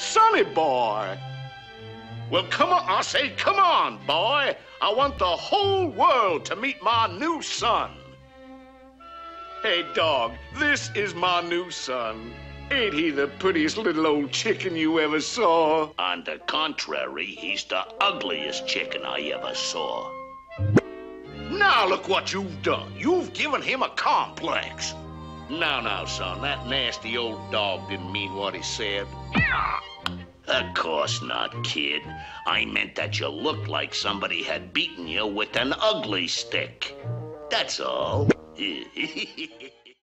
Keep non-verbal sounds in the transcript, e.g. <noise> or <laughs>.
Sonny boy. Well, come on, I say, come on, boy. I want the whole world to meet my new son. Hey, dog, this is my new son. Ain't he the prettiest little old chicken you ever saw? On the contrary, he's the ugliest chicken I ever saw. Now look what you've done. You've given him a complex. Now, now, son, that nasty old dog didn't mean what he said. Of course not, kid. I meant that you looked like somebody had beaten you with an ugly stick. That's all. <laughs>